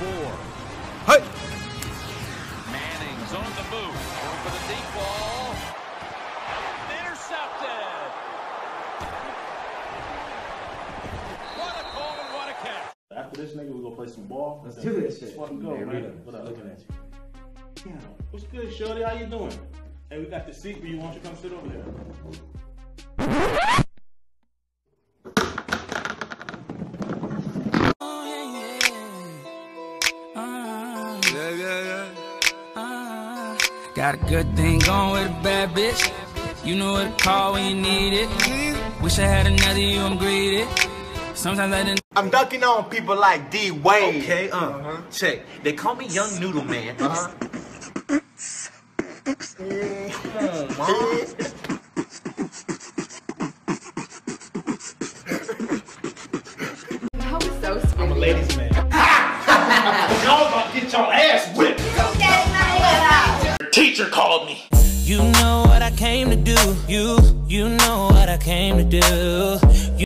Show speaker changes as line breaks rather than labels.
four.
Hey.
Manning's on the move. Going for the deep ball. Intercepted. What a call and what a catch.
After this nigga, we gonna play some ball.
Let's do this shit.
Let's fucking go,
Man,
man.
really.
What up? Looking at you. Yeah. What's good, Shorty? How you doing? Hey, we got the seat for you. Why don't you come sit over there?
Yeah, yeah, yeah. Got a good thing going with a bad bitch. You know what to call when you need it. Wish I had another you, I'm greedy. Sometimes I didn't.
I'm dunking on people like D Wade.
Okay, uh, huh. check. They call me Young Noodle Man.
Uh-huh.
Come on, mom.
That was so sweet.
I'm a ladies' man. Y'all about to your ass whipped. Teacher called me.
You know what I came to do. You, you know what I came to do.